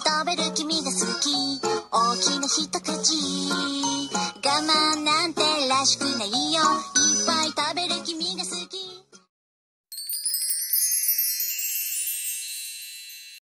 飛べる君が好き。大きな一口。我慢なんてらしくないよ。